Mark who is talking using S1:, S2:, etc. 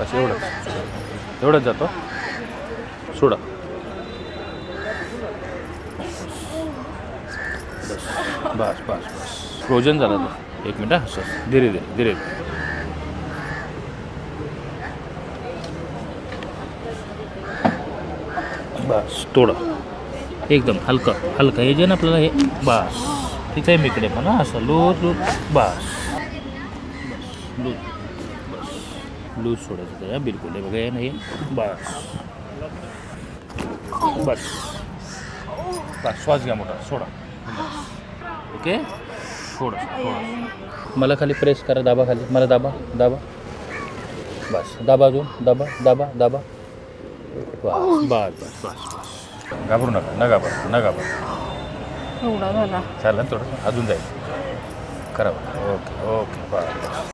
S1: बस एवढंच. एवढंच जातो? सोडा. बस बस बस. फ्रोजन झालं तो. एक मिनट हा असं धीरे धीरे धीरे. धीरे बस थोडं एकदम हलकं हलकं. हे जे ना हे बस. ठीक आहे मी इकडे हा, असं लूज लूज. बस. बस लूज सोडायचं त्याला बिलकुल. हे बघा हे नाही. बस. बस. बस श्वास घ्या मोठा. सोडा. ओके? थोडं मला खाली प्रेस करा दाबा खाली. मला दाबा दाबा. बस. दाबा अजून. दाबा दाबा दाबा. बस बस बस बस. बस घाबरू नका न घाबर न घाबर
S2: झाला.
S1: ना थोडं अजून जाईल. करा. Okay okay. बरं